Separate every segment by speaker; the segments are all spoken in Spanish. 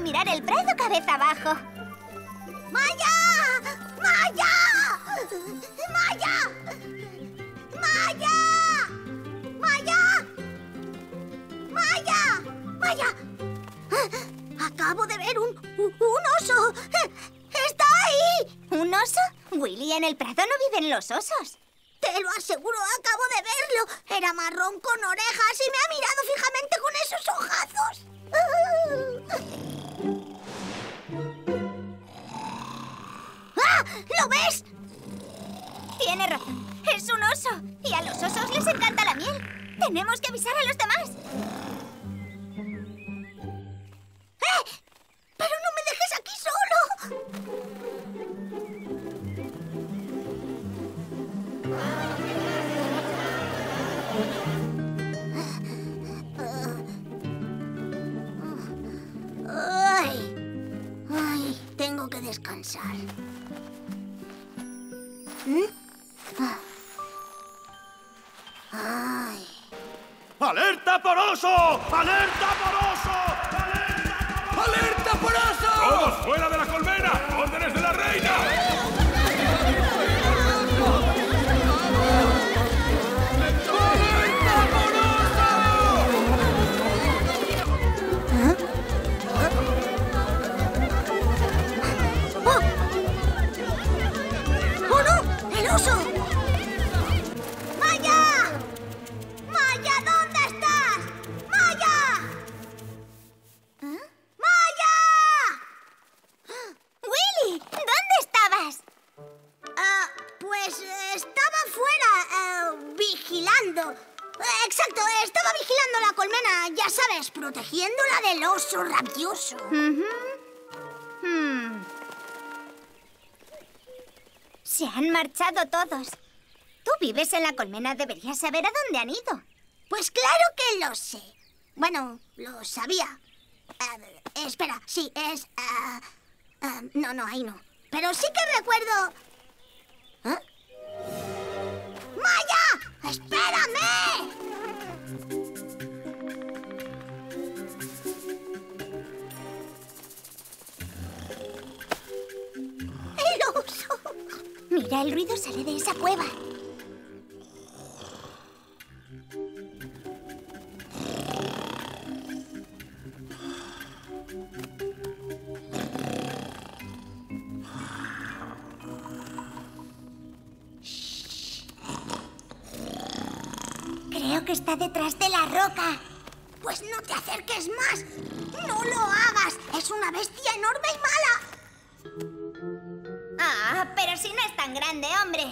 Speaker 1: explorar el prado cabeza abajo.
Speaker 2: ¡Maya! ¡Maya! ¡Maya! ¡Maya! ¡Maya! ¡Maya! ¡Maya! Acabo de ver un, un oso. ¡Está ahí!
Speaker 1: ¿Un oso? Willy, en el prado no viven los osos.
Speaker 2: Te lo aseguro, acabo de verlo. Era marrón con orejas y me ha mirado fijamente con esos ojazos.
Speaker 1: Tenemos que avisar a los demás.
Speaker 2: ¡Eh! ¡Pero no me dejes aquí solo! Ay, ay, tengo que descansar. ¿Mm?
Speaker 3: ¡Alerta por oso! ¡Alerta por oso! ¡Alerta!
Speaker 4: ¡Alerta por oso!
Speaker 3: ¡Todos fuera de la colmena! ¡Órdenes de la reina!
Speaker 2: Vigilando. Exacto, estaba vigilando la colmena, ya sabes, protegiéndola del oso rabioso.
Speaker 1: Hmm. Se han marchado todos. Tú vives en la colmena, deberías saber a dónde han ido.
Speaker 2: Pues claro que lo sé. Bueno, lo sabía. Espera, sí, es... ah, ah, no, no, ahí no. Pero sí que recuerdo...
Speaker 1: Mira, el ruido sale de esa cueva. Creo que está detrás de la roca.
Speaker 2: Pues no te acerques más. No lo hagas. Es una bestia enorme y mala.
Speaker 1: Ah, pero si no es tan grande, hombre.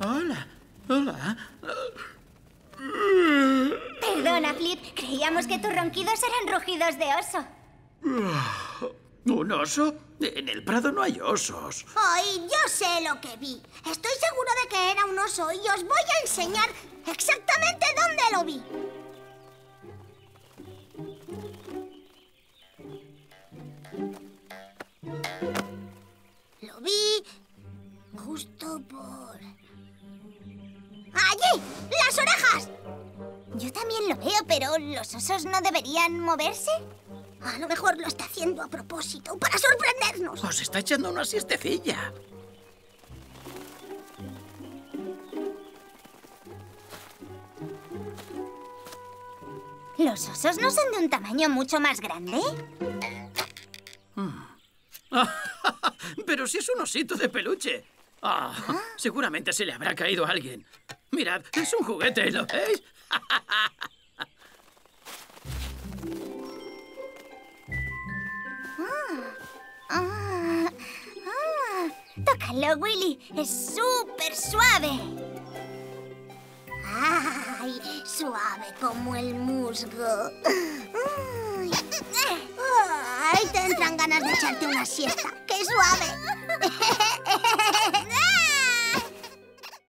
Speaker 4: Hola, hola.
Speaker 1: Perdona, Flip. Creíamos que tus ronquidos eran rugidos de oso.
Speaker 4: ¿Un oso? En el Prado no hay osos.
Speaker 2: Ay, yo sé lo que vi. Estoy seguro de que era un oso y os voy a enseñar exactamente dónde lo vi. Lo vi justo por... ¡Allí! ¡Las orejas!
Speaker 1: Yo también lo veo, pero ¿los osos no deberían moverse?
Speaker 2: A lo mejor lo está haciendo a propósito, para sorprendernos.
Speaker 4: Os está echando una siestecilla.
Speaker 1: ¿Los osos no son de un tamaño mucho más grande?
Speaker 4: Pero si es un osito de peluche. Ah, seguramente se le habrá caído a alguien. Mirad, es un juguete, ¿lo veis?
Speaker 1: Ah, ah, tócalo, Willy. Es súper suave.
Speaker 2: ¡Ay! Suave como el musgo. ¡Ay! Te entran ganas de echarte una siesta. ¡Qué suave!